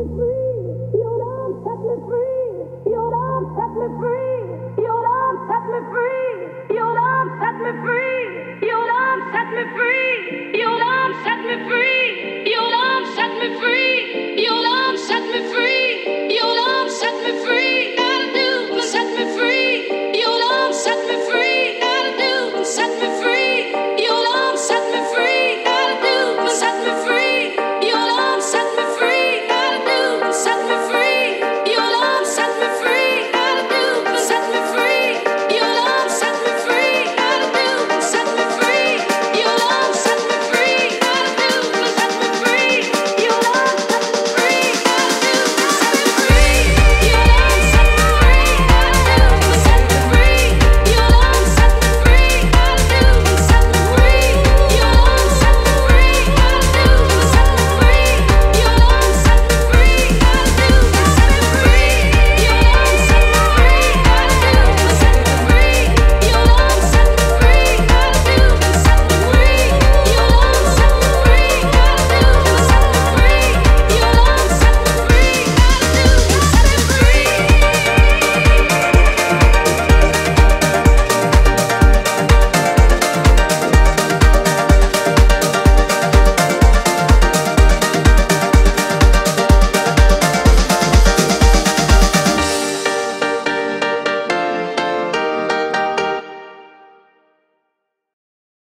me free. Your love set me free. Your love set me free. Your love set me free.